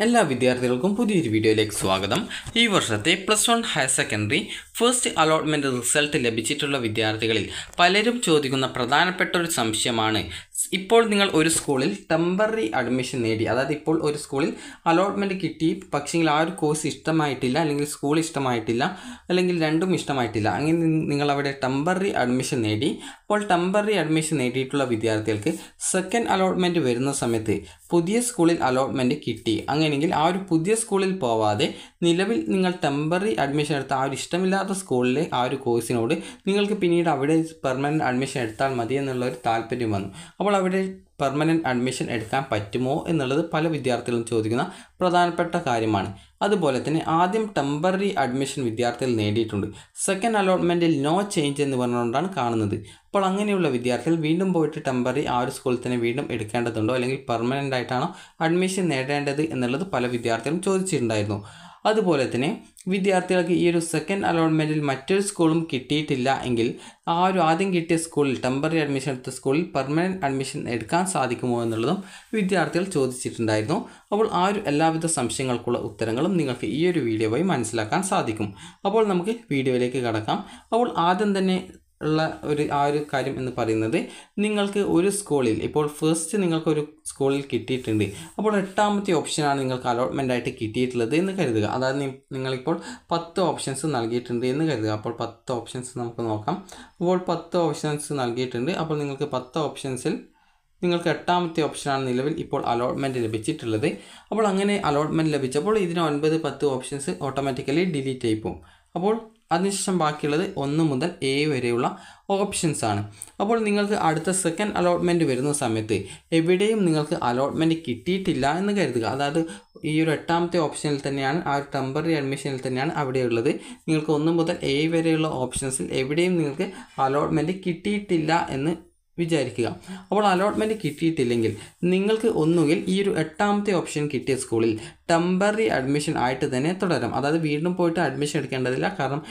എല്ലാ വിദ്യാർത്ഥികൾക്കും പുതിയൊരു വീഡിയോയിലേക്ക് സ്വാഗതം. ഈ വർഷത്തെ plus one higher secondary first allotment result ലഭിച്ചിട്ടുള്ള വിദ്യാർത്ഥികളിൽ പലരും ചോദിക്കുന്ന പ്രധാനപ്പെട്ട ഒരു സംശയമാണ് ഇപ്പോൾ നിങ്ങൾ ഒരു സ്കൂളിൽ ടെമ്പററി അഡ്മിഷൻ നേടി. അതായത് ഇപ്പോൾ ഒരു സ്കൂളിൽ അലോട്ട്മെന്റ് കിട്ടി പക്ഷേങ്കിൽ ആ ഒരു കോഴ്സ് ഇഷ്ടമായിട്ടില്ല അല്ലെങ്കിൽ സ്കൂൾ ഇഷ്ടമായിട്ടില്ല അല്ലെങ്കിൽ രണ്ടും ഇഷ്ടമായിട്ടില്ല. അങ്ങനെ നിങ്ങൾ അവിടെ ടെമ്പററി അഡ്മിഷൻ നേടി. അപ്പോൾ ടെമ്പററി അഡ്മിഷൻ നേടിയിട്ടുള്ള വിദ്യാർത്ഥികൾക്ക് സെക്കൻഡ് അലോട്ട്മെന്റ് വരുന്ന സമയത്ത് പുതിയ സ്കൂളിൽ അലോട്ട്മെന്റ് കിട്ടി. അങ്ങനെയെങ്കിൽ ആ ഒരു പുതിയ സ്കൂളിൽ പോവാതെ നിലവിൽ നിങ്ങൾ ടെമ്പററി അഡ്മിഷൻ എടുത്ത ആ ഒരു ഇഷ്ടമില്ലാത്ത സ്കൂളിലെ ആ ഒരു കോഴ്സിനോട് നിങ്ങൾക്ക് പിന്നീട് അവിടെ പെർമനന്റ് അഡ്മിഷൻ എടുത്താൽ മതി എന്നുള്ള ഒരു താല്പര്യം വന്നു. അപ്പോൾ അവിടെ പെർമനന്റ് അഡ്മിഷൻ എടുക്കാൻ പറ്റുമോ എന്നുള്ളത് പല വിദ്യാർത്ഥികളും ചോദിക്കുന്ന പ്രധാനപ്പെട്ട കാര്യമാണ്. അതുപോലെ തന്നെ ആദ്യം ടെമ്പററി അഡ്മിഷൻ വിദ്യാർത്ഥികൾ നേടിയിട്ടുണ്ട്. സെക്കൻഡ് അലോട്ട്മെന്റിൽ നോ ചേഞ്ച് എന്ന് പറഞ്ഞുകൊണ്ടാണ് കാണുന്നത്. അപ്പോൾ അങ്ങനെയുള്ള വിദ്യാർത്ഥികൾ വീണ്ടും പോയിട്ട് ടെമ്പററി ആ ഒരു സ്കൂളിൽ തന്നെ വീണ്ടും എടുക്കേണ്ടതുണ്ടോ? അല്ലെങ്കിൽ പെർമനന്റ് ആയിട്ടാണോ അഡ്മിഷൻ നേടേണ്ടത് എന്നുള്ളത് പല വിദ്യാർത്ഥികളും ചോദിച്ചിട്ടുണ്ടായിരുന്നു. അതുപോലെ തന്നെ വിദ്യാർത്ഥികൾക്ക് ഈ ഒരു സെക്കൻഡ് അലോട്ട്മെന്റിൽ മറ്റൊരു സ്കൂളും കിട്ടിയിട്ടില്ല എങ്കിൽ ആ ഒരു ആദ്യം കിട്ടിയ സ്കൂളിൽ ടെമ്പററി അഡ്മിഷൻ എടുത്ത സ്കൂളിൽ പെർമനന്റ് അഡ്മിഷൻ എടുക്കാൻ സാധിക്കുമോ എന്നുള്ളതും വിദ്യാർത്ഥികൾ ചോദിച്ചിട്ടുണ്ടായിരുന്നു. അപ്പോൾ ആ ഒരു എല്ലാവിധ സംശയങ്ങൾക്കുള്ള ഉത്തരങ്ങളും നിങ്ങൾക്ക് ഈ ഒരു വീഡിയോ വഴി മനസ്സിലാക്കാൻ സാധിക്കും. അപ്പോൾ നമുക്ക് വീഡിയോയിലേക്ക് കടക്കാം. അപ്പോൾ ആദ്യം തന്നെ ഉള്ള ഒരു ആ ഒരു കാര്യം എന്ന് പറയുന്നത് നിങ്ങൾക്ക് ഒരു സ്കൂളിൽ ഇപ്പോൾ ഫസ്റ്റ് നിങ്ങൾക്ക് ഒരു സ്കൂളിൽ കിട്ടിയിട്ടുണ്ട്. അപ്പോൾ എട്ടാമത്തെ ഓപ്ഷനാണ് നിങ്ങൾക്ക് അലോട്ട്മെന്റ് ആയിട്ട് കിട്ടിയിട്ടുള്ളത് എന്ന് കരുതുക. അതായത് നിങ്ങളിപ്പോൾ പത്ത് ഓപ്ഷൻസ് നൽകിയിട്ടുണ്ട് എന്ന് കരുതുക. അപ്പോൾ പത്ത് ഓപ്ഷൻസ് നമുക്ക് നോക്കാം. അപ്പോൾ പത്ത് ഓപ്ഷൻസ് നൽകിയിട്ടുണ്ട്. അപ്പോൾ നിങ്ങൾക്ക് പത്ത് ഓപ്ഷൻസിൽ നിങ്ങൾക്ക് എട്ടാമത്തെ ഓപ്ഷനാണ് നിലവിൽ ഇപ്പോൾ അലോട്ട്മെന്റ് ലഭിച്ചിട്ടുള്ളത്. അപ്പോൾ അങ്ങനെ അലോട്ട്മെന്റ് ലഭിച്ചപ്പോൾ ഇതിന് ഒൻപത് പത്ത് ഓപ്ഷൻസ് ഓട്ടോമാറ്റിക്കലി ഡിലീറ്റ് ആയി പോകും. അപ്പോൾ അതിനുശേഷം ബാക്കിയുള്ളത് ഒന്ന് മുതൽ എ വരെയുള്ള ഓപ്ഷൻസ് ആണ്. അപ്പോൾ നിങ്ങൾക്ക് അടുത്ത സെക്കൻഡ് അലോട്ട്മെന്റ് വരുന്ന സമയത്ത് എവിടെയും നിങ്ങൾക്ക് അലോട്ട്മെന്റ് കിട്ടിയിട്ടില്ല എന്ന് കരുതുക. അതായത് ഈ ഒരു എട്ടാമത്തെ ഓപ്ഷനിൽ തന്നെയാണ് ആ ഒരു ടെമ്പററി അഡ്മിഷനിൽ തന്നെയാണ് അവിടെയുള്ളത്. നിങ്ങൾക്ക് ഒന്ന് മുതൽ എ വരെയുള്ള ഓപ്ഷൻസിൽ എവിടെയും നിങ്ങൾക്ക് അലോട്ട്മെന്റ് കിട്ടിയിട്ടില്ല എന്ന് വിചാരിക്കുക. അപ്പോൾ അലോട്ട്മെന്റ് കിട്ടിയിട്ടില്ലെങ്കിൽ നിങ്ങൾക്ക് ഒന്നുകിൽ ഈ ഒരു എട്ടാമത്തെ ഓപ്ഷൻ കിട്ടിയ സ്കൂളിൽ ടെമ്പററി അഡ്മിഷൻ ആയിട്ട് തന്നെ തുടരാം അതായത് വീണ്ടും പോയിട്ട് അഡ്മിഷൻ എടുക്കേണ്ടതില്ല. കാരണം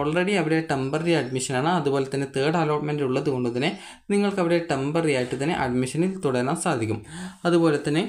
ഓൾറെഡി അവിടെ ടെമ്പററി അഡ്മിഷനാണ് അതുപോലെ തന്നെ തേർഡ് അലോട്ട്മെന്റ് ഉള്ളത് കൊണ്ട് തന്നെ നിങ്ങൾക്ക് അവിടെ ടെമ്പററി ആയിട്ട് തന്നെ അഡ്മിഷനിൽ തുടരാൻ സാധിക്കും. അതുപോലെ തന്നെ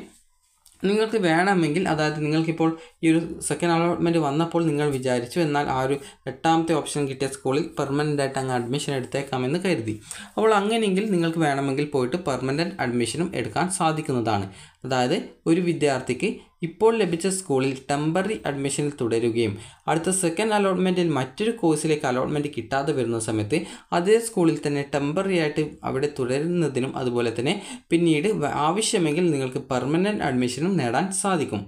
നിങ്ങൾക്ക് വേണമെങ്കിൽ അതായത് നിങ്ങൾക്കിപ്പോൾ ഈ ഒരു സെക്കൻഡ് അലോട്ട്മെന്റ് വന്നപ്പോൾ നിങ്ങൾ വിചാരിച്ചു എന്നാൽ ആ ഒരു എട്ടാമത്തെ ഓപ്ഷൻ കിട്ടിയ സ്കൂളിൽ പെർമനന്റ് ആയിട്ട് അങ്ങ് അഡ്മിഷൻ എടുത്തേക്കാമെന്ന് കരുതി. അപ്പോൾ അങ്ങനെയെങ്കിൽ നിങ്ങൾക്ക് വേണമെങ്കിൽ പോയിട്ട് പെർമനന്റ് അഡ്മിഷനും എടുക്കാൻ സാധിക്കുന്നതാണ്. അതായത് ഒരു വിദ്യാർത്ഥിക്ക് ഇപ്പോൾ ലഭിച്ച സ്കൂളിൽ ടെമ്പററി അഡ്മിഷനിൽ തുടരുകയും അടുത്ത സെക്കൻഡ് അലോട്ട്മെന്റിൽ മറ്റൊരു കോഴ്സിലേക്ക് അലോട്ട്മെന്റ് കിട്ടാതെ വരുന്ന സമയത്ത് അതേ സ്കൂളിൽ തന്നെ ടെമ്പററി ആയിട്ട് അവിടെ തുടരുന്നതിനും അതുപോലെ തന്നെ പിന്നീട് ആവശ്യമെങ്കിൽ നിങ്ങൾക്ക് പെർമനന്റ് അഡ്മിഷനും നേടാൻ സാധിക്കും.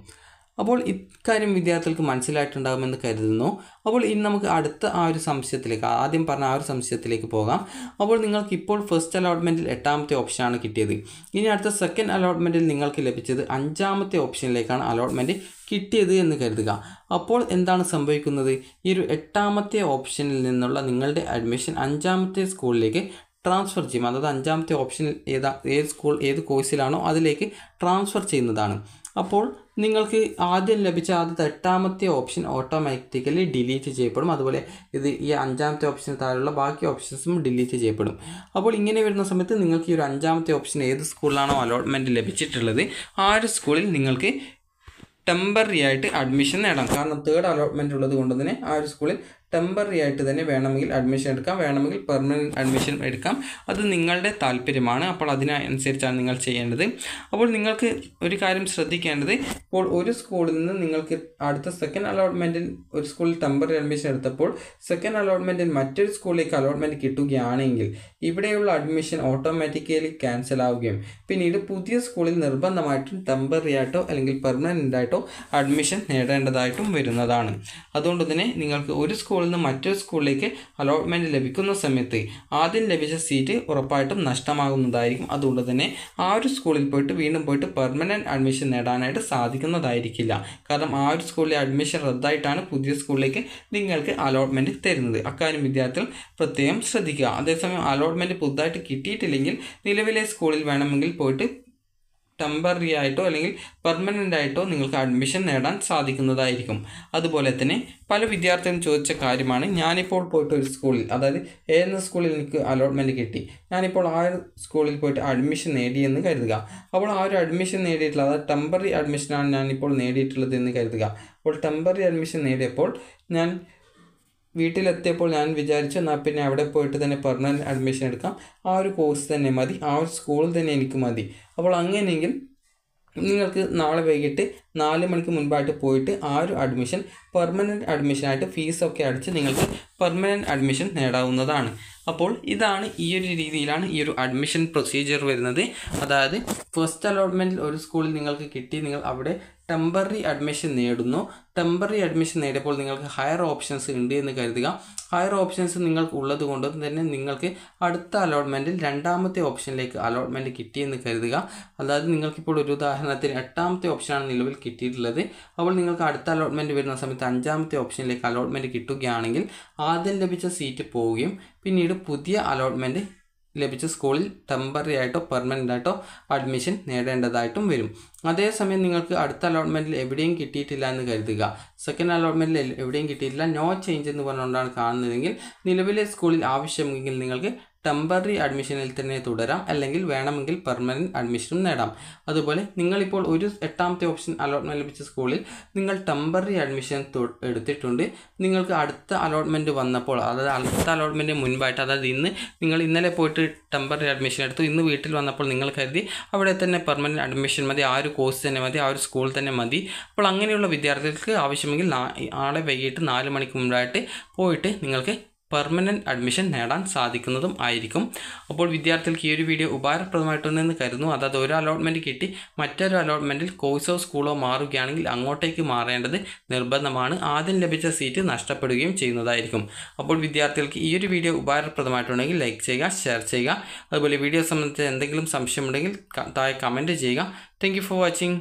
അപ്പോൾ ഇക്കാര്യം വിദ്യാർത്ഥികൾക്ക് മനസ്സിലായിട്ടുണ്ടാകുമെന്ന് കരുതുന്നു. അപ്പോൾ ഇനി നമുക്ക് അടുത്ത ആ ഒരു സംശയത്തിലേക്ക് ആദ്യം പറഞ്ഞ ആ ഒരു സംശയത്തിലേക്ക് പോകാം. അപ്പോൾ നിങ്ങൾക്ക് ഇപ്പോൾ ഫസ്റ്റ് അലോട്ട്മെന്റിൽ എട്ടാമത്തെ ഓപ്ഷനാണ് കിട്ടിയത്. ഇനി അടുത്ത സെക്കൻഡ് അലോട്ട്മെന്റിൽ നിങ്ങൾക്ക് ലഭിച്ചത് അഞ്ചാമത്തെ ഓപ്ഷനിലേക്കാണ് അലോട്ട്മെന്റ് കിട്ടിയത് എന്ന് കരുതുക. അപ്പോൾ എന്താണ് സംഭവിക്കുന്നത്? ഈ ഒരു എട്ടാമത്തെ ഓപ്ഷനിൽ നിന്നുള്ള നിങ്ങളുടെ അഡ്മിഷൻ അഞ്ചാമത്തെ സ്കൂളിലേക്ക് ട്രാൻസ്ഫർ ചെയ്യും. അതായത് അഞ്ചാമത്തെ ഓപ്ഷനിൽ ഏതാ ഏത് സ്കൂൾ ഏത് കോഴ്സിലാണോ അതിലേക്ക് ട്രാൻസ്ഫർ ചെയ്യുന്നതാണ്. അപ്പോൾ നിങ്ങൾക്ക് ആദ്യം ലഭിച്ച ആദ്യത്തെ എട്ടാമത്തെ ഓപ്ഷൻ ഓട്ടോമാറ്റിക്കലി ഡിലീറ്റ് ചെയ്യപ്പെടും. അതുപോലെ ഇത് ഈ അഞ്ചാമത്തെ ഓപ്ഷന് താഴെയുള്ള ബാക്കി ഓപ്ഷൻസും ഡിലീറ്റ് ചെയ്യപ്പെടും. അപ്പോൾ ഇങ്ങനെ വരുന്ന സമയത്ത് നിങ്ങൾക്ക് ഈ ഒരു അഞ്ചാമത്തെ ഓപ്ഷൻ ഏത് സ്കൂളിലാണോ അലോട്ട്മെന്റ് ലഭിച്ചിട്ടുള്ളത് ആ ഒരു സ്കൂളിൽ നിങ്ങൾക്ക് ടെമ്പററി ആയിട്ട് അഡ്മിഷൻ നേടാം. കാരണം തേർഡ് അലോട്ട്മെന്റ് ഉള്ളത് കൊണ്ട് തന്നെ ആ ഒരു സ്കൂളിൽ ടെമ്പററി ആയിട്ട് തന്നെ വേണമെങ്കിൽ അഡ്മിഷൻ എടുക്കാം. വേണമെങ്കിൽ പെർമനന്റ് അഡ്മിഷൻ എടുക്കാം. അത് നിങ്ങളുടെ താല്പര്യമാണ്. അപ്പോൾ അതിനനുസരിച്ചാണ് നിങ്ങൾ ചെയ്യേണ്ടത്. അപ്പോൾ നിങ്ങൾക്ക് ഒരു കാര്യം ശ്രദ്ധിക്കേണ്ടത്. ഇപ്പോൾ ഒരു സ്കൂളിൽ നിന്ന് നിങ്ങൾക്ക് അടുത്ത സെക്കൻഡ് അലോട്ട്മെന്റിൽ ഒരു സ്കൂളിൽ ടെമ്പററി അഡ്മിഷൻ എടുത്തപ്പോൾ സെക്കൻഡ് അലോട്ട്മെന്റിൽ മറ്റൊരു സ്കൂളിലേക്ക് അലോട്ട്മെന്റ് കിട്ടുകയാണെങ്കിൽ ഇവിടെയുള്ള അഡ്മിഷൻ ഓട്ടോമാറ്റിക്കലി ക്യാൻസൽ ആവുകയും പിന്നീട് പുതിയ സ്കൂളിൽ നിർബന്ധമായിട്ടും ടെമ്പററി ആയിട്ടോ അല്ലെങ്കിൽ പെർമനന്റ് ആയിട്ടോ അഡ്മിഷൻ നേടേണ്ടതായിട്ടും വരുന്നതാണ്. അതുകൊണ്ട് തന്നെ നിങ്ങൾക്ക് ഒരു സ്കൂളിൽ നിന്ന് മറ്റൊരു സ്കൂളിലേക്ക് അലോട്ട്മെന്റ് ലഭിക്കുന്ന സമയത്ത് ആദ്യം ലഭിച്ച സീറ്റ് ഉറപ്പായിട്ടും നഷ്ടമാകുന്നതായിരിക്കും. അതുകൊണ്ട് തന്നെ ആ ഒരു സ്കൂളിൽ പോയിട്ട് വീണ്ടും പോയിട്ട് പെർമനന്റ് അഡ്മിഷൻ നേടാനായിട്ട് സാധിക്കുന്നതായിരിക്കില്ല. കാരണം ആ ഒരു സ്കൂളിലെ അഡ്മിഷൻ റദ്ദായിട്ടാണ് പുതിയ സ്കൂളിലേക്ക് നിങ്ങൾക്ക് അലോട്ട്മെന്റ് തരുന്നത്. അക്കാര്യം വിദ്യാർത്ഥികൾ പ്രത്യേകം ശ്രദ്ധിക്കുക. അതേസമയം അലോട്ട്മെന്റ് പുതുതായിട്ട് കിട്ടിയിട്ടില്ലെങ്കിൽ നിലവിലെ സ്കൂളിൽ വേണമെങ്കിൽ പോയിട്ട് ടെമ്പററി ആയിട്ടോ അല്ലെങ്കിൽ പെർമനന്റ് ആയിട്ടോ നിങ്ങൾക്ക് അഡ്മിഷൻ നേടാൻ സാധിക്കുന്നതായിരിക്കും. അതുപോലെ തന്നെ പല വിദ്യാർത്ഥികളും ചോദിച്ച കാര്യമാണ് ഞാനിപ്പോൾ പോയിട്ട് ഒരു സ്കൂളിൽ അതായത് ഏതെന്ന സ്കൂളിൽ എനിക്ക് അലോട്ട്മെന്റ് കിട്ടി. ഞാനിപ്പോൾ ആ ഒരു സ്കൂളിൽ പോയിട്ട് അഡ്മിഷൻ നേടിയെന്ന് കരുതുക. അപ്പോൾ ആ ഒരു അഡ്മിഷൻ നേടിയിട്ടുള്ള അതായത് ടെമ്പററി അഡ്മിഷനാണ് ഞാനിപ്പോൾ നേടിയിട്ടുള്ളത് എന്ന് കരുതുക. അപ്പോൾ ടെമ്പററി അഡ്മിഷൻ നേടിയപ്പോൾ ഞാൻ വീട്ടിലെത്തിയപ്പോൾ ഞാൻ വിചാരിച്ചു എന്നാൽ പിന്നെ അവിടെ പോയിട്ട് തന്നെ പെർമനന്റ് അഡ്മിഷൻ എടുക്കാം. ആ ഒരു കോഴ്സ് തന്നെ മതി. ആ ഒരു സ്കൂൾ തന്നെ എനിക്ക് മതി. അപ്പോൾ അങ്ങനെയെങ്കിൽ നിങ്ങൾക്ക് നാളെ വൈകിട്ട് നാല് മണിക്ക് മുൻപായിട്ട് പോയിട്ട് ആ ഒരു അഡ്മിഷൻ പെർമനന്റ് അഡ്മിഷനായിട്ട് ഫീസൊക്കെ അടിച്ച് നിങ്ങൾക്ക് പെർമനന്റ് അഡ്മിഷൻ നേടാവുന്നതാണ്. അപ്പോൾ ഇതാണ് ഈ ഒരു രീതിയിലാണ് ഈ ഒരു അഡ്മിഷൻ പ്രൊസീജിയർ വരുന്നത്. അതായത് ഫസ്റ്റ് അലോട്ട്മെന്റിൽ ഒരു സ്കൂളിൽ നിങ്ങൾക്ക് കിട്ടി. നിങ്ങൾ അവിടെ ടെമ്പററി അഡ്മിഷൻ നേടുന്നു. ടെമ്പററി അഡ്മിഷൻ നേടിയപ്പോൾ നിങ്ങൾക്ക് ഹയർ ഓപ്ഷൻസ് ഉണ്ട് എന്ന് കരുതുക. ഹയർ ഓപ്ഷൻസ് നിങ്ങൾക്ക് ഉള്ളത് കൊണ്ട് തന്നെ നിങ്ങൾക്ക് അടുത്ത അലോട്ട്മെന്റിൽ രണ്ടാമത്തെ ഓപ്ഷനിലേക്ക് അലോട്ട്മെന്റ് കിട്ടിയെന്ന് കരുതുക. അതായത് നിങ്ങൾക്കിപ്പോൾ ഒരു ഉദാഹരണത്തിന് എട്ടാമത്തെ ഓപ്ഷനാണ് നിലവിൽ കിട്ടിയിട്ടുള്ളത്. അപ്പോൾ നിങ്ങൾക്ക് അടുത്ത അലോട്ട്മെന്റ് വരുന്ന സമയത്ത് അഞ്ചാമത്തെ ഓപ്ഷനിലേക്ക് അലോട്ട്മെന്റ് കിട്ടുകയാണെങ്കിൽ ആദ്യം ലഭിച്ച സീറ്റ് പോവുകയും പിന്നീട് പുതിയ അലോട്ട്മെന്റ് ലഭിച്ച സ്കൂളിൽ ടെമ്പററി ആയിട്ടോ പെർമനന്റ് ആയിട്ടോ അഡ്മിഷൻ നേടേണ്ടതായിട്ടും വരും. അതേസമയം നിങ്ങൾക്ക് അടുത്ത അലോട്ട്മെന്റിൽ എവിടെയും കിട്ടിയിട്ടില്ല എന്ന് കരുതുക. സെക്കൻഡ് അലോട്ട്മെന്റിൽ എവിടെയും കിട്ടിയിട്ടില്ല. നോ ചേഞ്ച് എന്ന് പറഞ്ഞുകൊണ്ടാണ് കാണുന്നതെങ്കിൽ നിലവിലെ സ്കൂളിൽ ആവശ്യമെങ്കിൽ നിങ്ങൾക്ക് ടെമ്പററി അഡ്മിഷനിൽ തന്നെ തുടരാം. അല്ലെങ്കിൽ വേണമെങ്കിൽ പെർമനന്റ് അഡ്മിഷനും നേടാം. അതുപോലെ നിങ്ങളിപ്പോൾ ഒരു എട്ടാമത്തെ ഓപ്ഷൻ അലോട്ട്മെന്റ് ലഭിച്ച സ്കൂളിൽ നിങ്ങൾ ടെമ്പററി അഡ്മിഷൻ എടുത്തിട്ടുണ്ട്. നിങ്ങൾക്ക് അടുത്ത അലോട്ട്മെന്റ് വന്നപ്പോൾ അതായത് അടുത്ത അലോട്ട്മെന്റ് മുൻപായിട്ട് അതായത് ഇന്ന് നിങ്ങൾ ഇന്നലെ പോയിട്ട് ടെമ്പററി അഡ്മിഷൻ എടുത്തു. ഇന്ന് വീട്ടിൽ വന്നപ്പോൾ നിങ്ങൾ കരുതി അവിടെ തന്നെ പെർമനന്റ് അഡ്മിഷൻ മതി ആ ഒരു കോഴ്സ് തന്നെ മതി ആ ഒരു സ്കൂൾ തന്നെ മതി. അപ്പോൾ അങ്ങനെയുള്ള വിദ്യാർത്ഥികൾക്ക് ആവശ്യമെങ്കിൽ നാളെ വൈകിട്ട് നാല് മണിക്ക് മുമ്പായിട്ട് പോയിട്ട് നിങ്ങൾക്ക് പെർമനന്റ് അഡ്മിഷൻ നേടാൻ സാധിക്കുന്നതും ആയിരിക്കും. അപ്പോൾ വിദ്യാർത്ഥികൾക്ക് ഈ ഒരു വീഡിയോ ഉപകാരപ്രദമായിട്ടുണ്ടെന്ന് കരുതുന്നു. അതായത് ഒരു അലോട്ട്മെന്റ് കിട്ടി മറ്റൊരു അലോട്ട്മെന്റിൽ കോഴ്സോ സ്കൂളോ മാറുകയാണെങ്കിൽ അങ്ങോട്ടേക്ക് മാറേണ്ടത് നിർബന്ധമാണ്. ആദ്യം ലഭിച്ച സീറ്റ് നഷ്ടപ്പെടുകയും ചെയ്യുന്നതായിരിക്കും. അപ്പോൾ വിദ്യാർത്ഥികൾക്ക് ഈ ഒരു വീഡിയോ ഉപകാരപ്രദമായിട്ടുണ്ടെങ്കിൽ ലൈക്ക് ചെയ്യുക ഷെയർ ചെയ്യുക. അതുപോലെ വീഡിയോ സംബന്ധിച്ച് എന്തെങ്കിലും സംശയമുണ്ടെങ്കിൽ താഴെ കമന്റ് ചെയ്യുക. Thank for watching